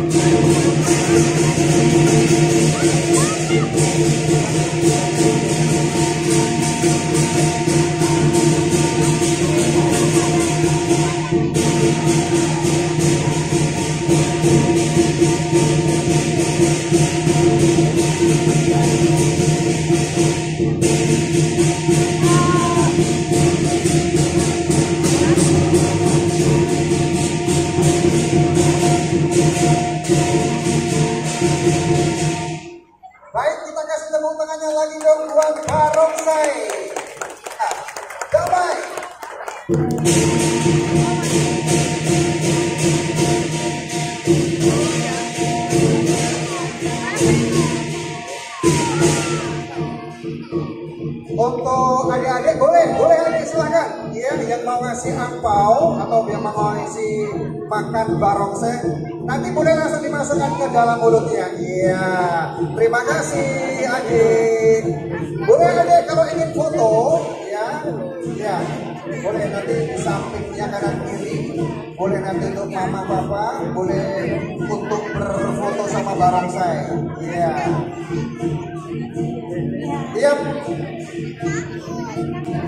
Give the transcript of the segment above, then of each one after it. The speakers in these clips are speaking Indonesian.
Thank you. Ngasih angpau atau yang ngasih makan barongsai, nanti boleh langsung dimasukkan ke dalam mulutnya. Iya, terima kasih adik. Boleh adik kalau ingin foto, ya, ya, boleh nanti di sampingnya kanan kiri, boleh nanti untuk mama papa, boleh untuk berfoto sama barongsai. Iya. Iya. Iya,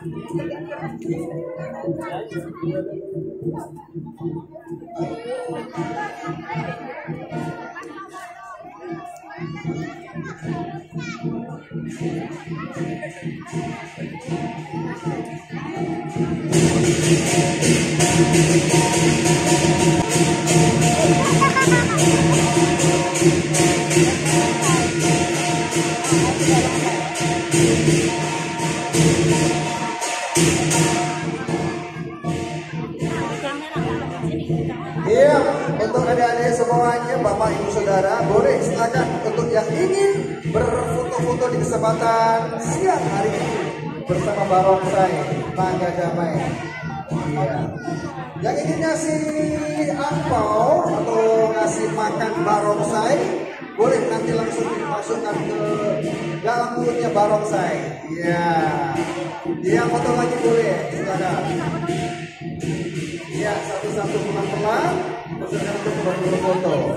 Iya, berfoto-foto di kesempatan siang hari ini bersama barongsai Tangga Damai. Iya. Yang ingin ngasih angpau atau ngasih makan barongsai, boleh nanti langsung dimasukkan ke dalam mulutnya barongsai. Iya. Iya, foto lagi boleh, silakan. Ya, satu-satu pelan-pelan. Persilakan untuk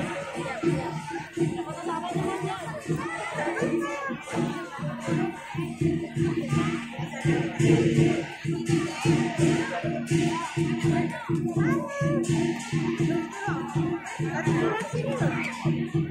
Terima kasih.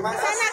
妈妈